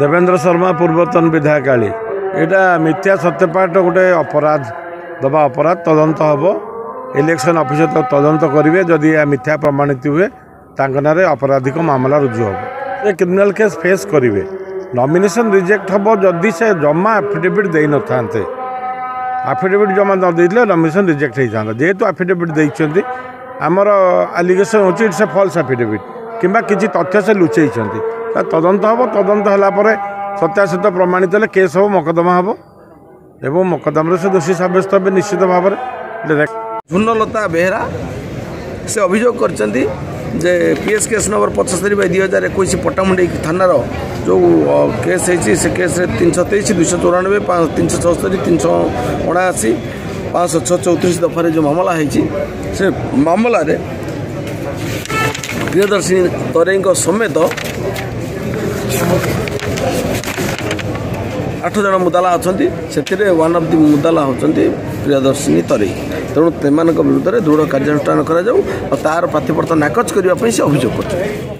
ଦେବେନ୍ଦ୍ର ଶର୍ମା ପୂର୍ବତନ ବିଧାୟକ ଆଳି ଏଇଟା ମିଥ୍ୟା ସତ୍ୟପାଠ ଗୋଟେ ଅପରାଧ ଦେବା ଅପରାଧ ତଦନ୍ତ ହେବ ଇଲେକ୍ସନ୍ ଅଫିସର ତାକୁ ତଦନ୍ତ କରିବେ ଯଦି ଏହା ମିଥ୍ୟା ପ୍ରମାଣିତ ହୁଏ ତାଙ୍କ ନାଁରେ ଅପରାଧିକ ମାମଲା ରୁଜୁ ହେବ ସେ କ୍ରିମିନାଲ୍ କେସ୍ ଫେସ୍ କରିବେ ନମିନେସନ୍ ରିଜେକ୍ଟ ହେବ ଯଦି ସେ ଜମା ଆଫିଡେଭିଟ୍ ଦେଇନଥାନ୍ତେ ଆଫିଡେଭିଟ୍ ଜମା ନ ଦେଇଥିଲେ ନମିନେସନ୍ ରିଜେକ୍ଟ ହୋଇଥାନ୍ତା ଯେହେତୁ ଆଫିଡେଭିଟ୍ ଦେଇଛନ୍ତି ଆମର ଆଲିଗେସନ୍ ହେଉଛି ଇଟ୍ସ ଏ ଫଲ୍ସ ଆଫିଡେଭିଟ୍ কিংবা কিছু তথ্য সে লুচাইছেন তা তদন্ত হব তদন্ত হলাপরে সত্যাসত্য প্রমাণিত হলে কেস হব মকদ্দমা হব এবং মকদ্দমার সে দোষী সাব্যস্ত হবে নিশ্চিত ভাবে ঝুন্নলতা বেহেরা সে অভিযোগ করছেন যে পিএস কেস নম্বর পঁচাশি বাই দুই হাজার একুশ পট্টামুন্ডি থানার যে কেস হয়েছে সে কেসে তিনশো তেইশ দুইশো চৌরানবে তিনশো চৌস্তরি তিনশো অনাশি পাঁচশো ছ চৌত্রিশ দফার যে মামলা হয়েছে সে মামলার ପ୍ରିୟଦର୍ଶିନୀ ତରେଙ୍କ ସମେତ ଆଠ ଜଣ ମୁଦାଲା ଅଛନ୍ତି ସେଥିରେ ୱାନ୍ ଅଫ୍ ଦି ମୁଦାଲା ହେଉଛନ୍ତି ପ୍ରିୟଦର୍ଶିନୀ ତରେଇ ତେଣୁ ସେମାନଙ୍କ ବିରୁଦ୍ଧରେ ଦୃଢ଼ କାର୍ଯ୍ୟାନୁଷ୍ଠାନ କରାଯାଉ ଆଉ ତା'ର ପ୍ରାର୍ଥୀପ୍ରତ ନାକଚ କରିବା ପାଇଁ ସେ ଅଭିଯୋଗ କରିଥିଲେ